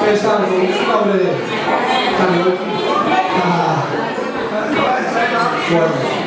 발상 수감을 한 열. 아. 좋아요.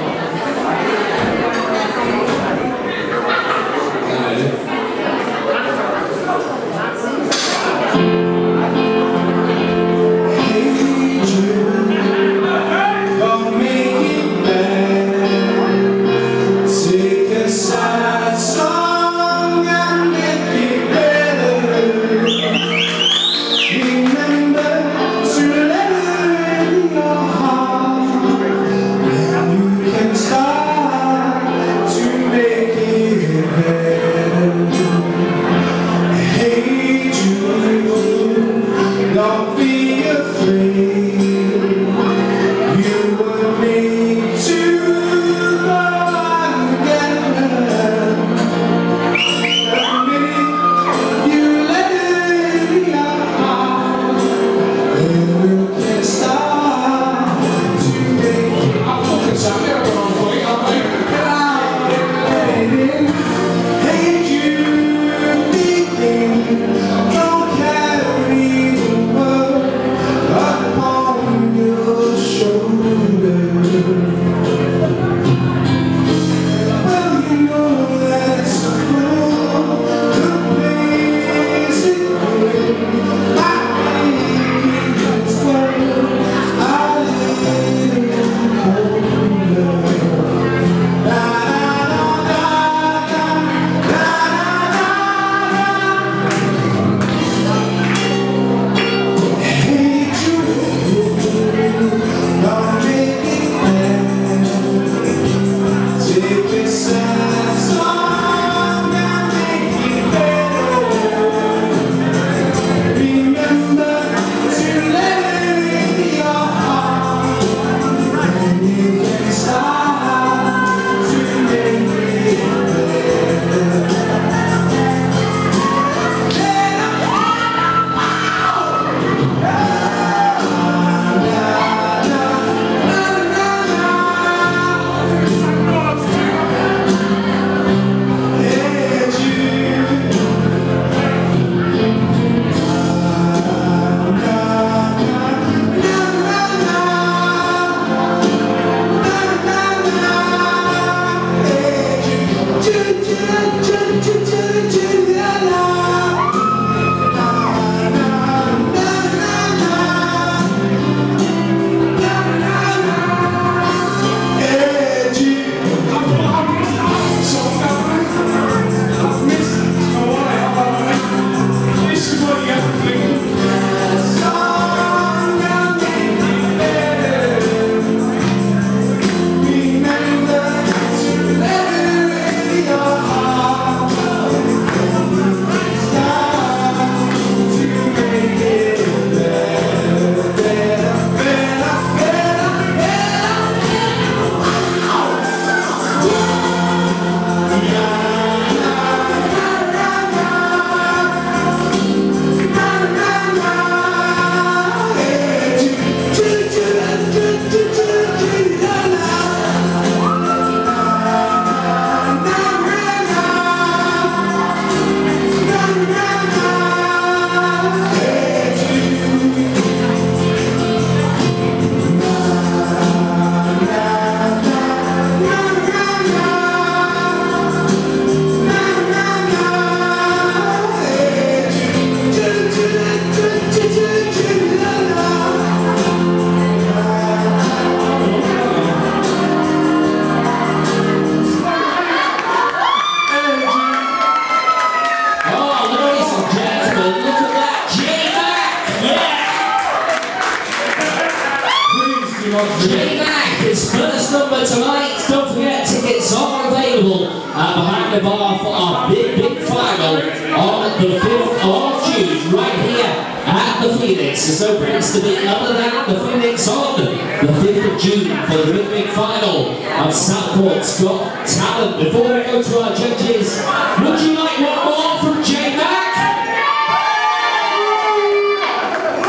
His first number tonight. Don't forget, tickets are available uh, behind the bar for our big, big final on the 5th of June, right here at the Phoenix. So brings to be other than the Phoenix on the 5th of June for the big final of Southport's Got Talent. Before we go to our judges, would you like one more from Jay Mac?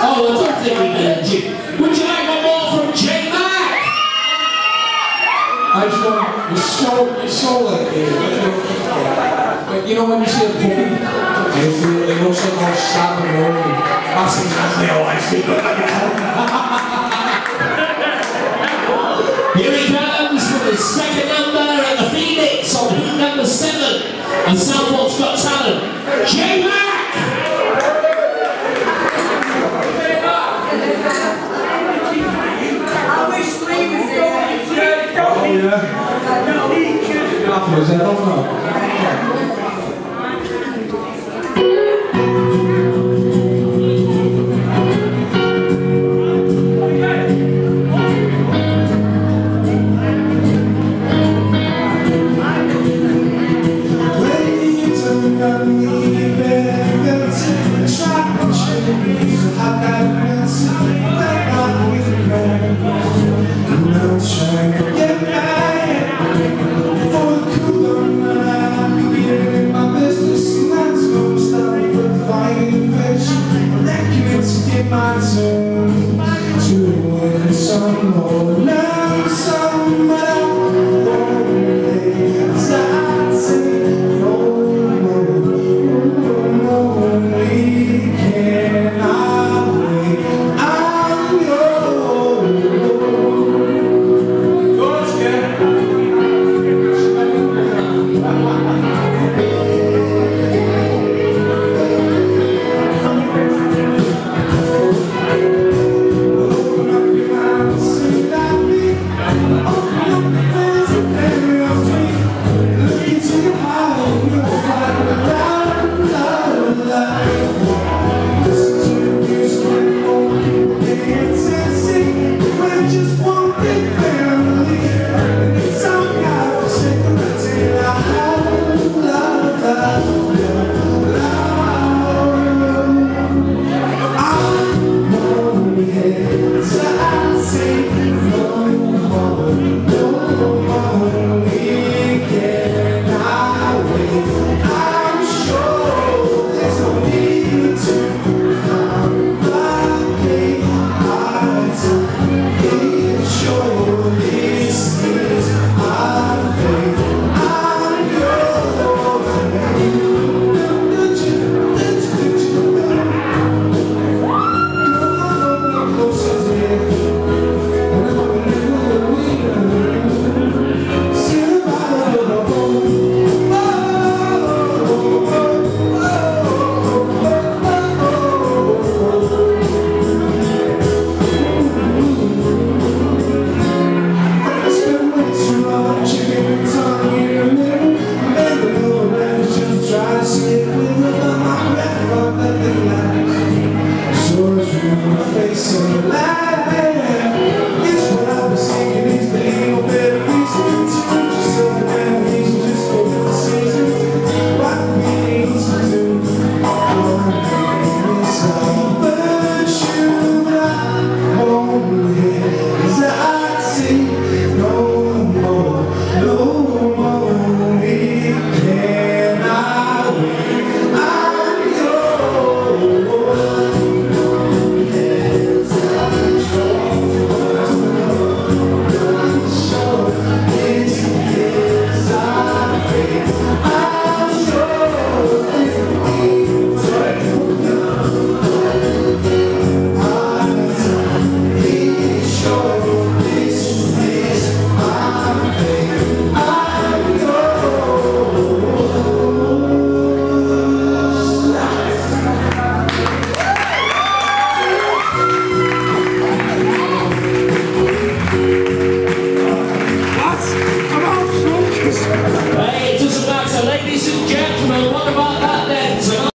Oh, I don't think we need you. I just want, you're so, you're so like, eh, but you know when you see a and you feel emotional, stop and rolling, That's exactly how I feel. Here he comes for the second number at the Phoenix on number seven. Of Southport's Got Talent, J 为你纵然离别，各自成全，你是好。Win some